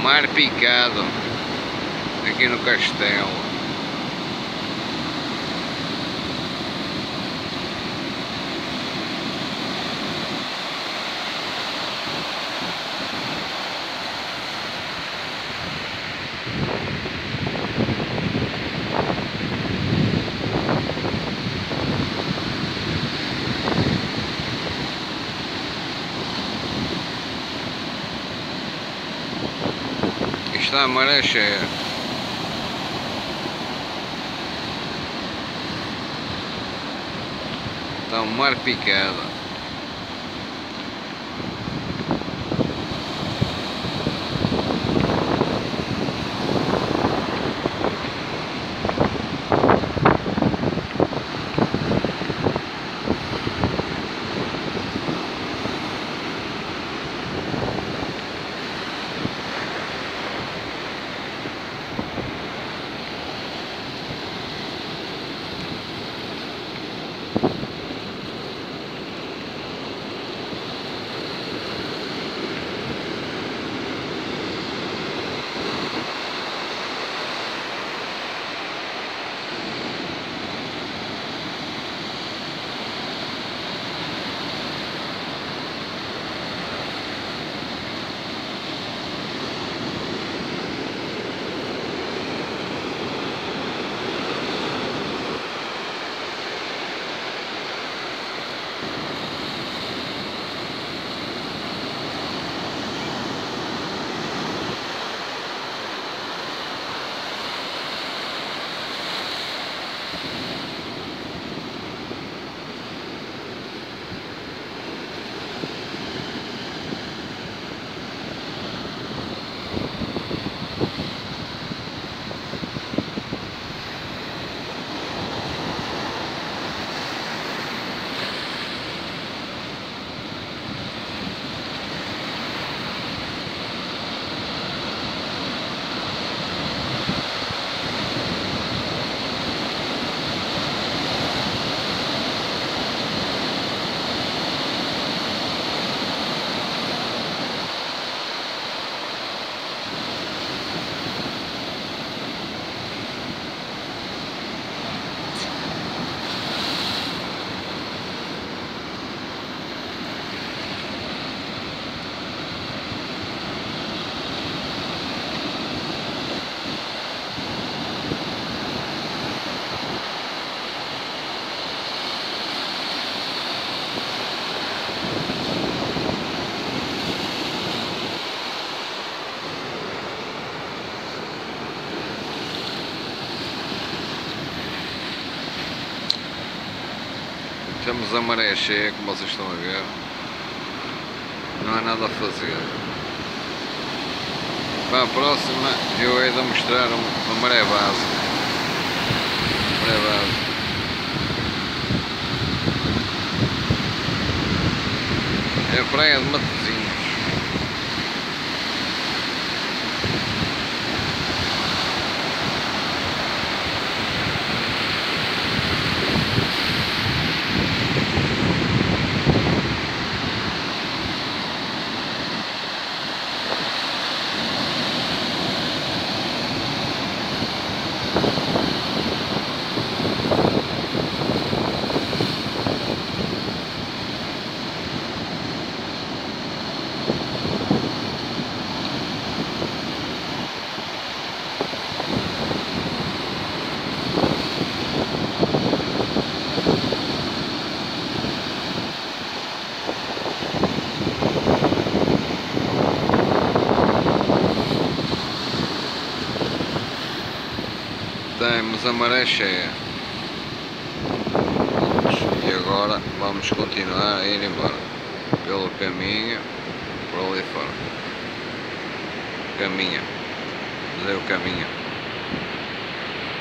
mar picado aqui no castelo. Está a maré cheia. Está um mar picado. Temos a maré cheia, como vocês estão a ver. Não há nada a fazer. Para a próxima eu hei de mostrar uma maré básica. Maré básica. É a praia de Matosinhos. Temos a maré cheia e agora vamos continuar a ir embora. Pelo caminho por ali fora. Caminho, mas é o caminho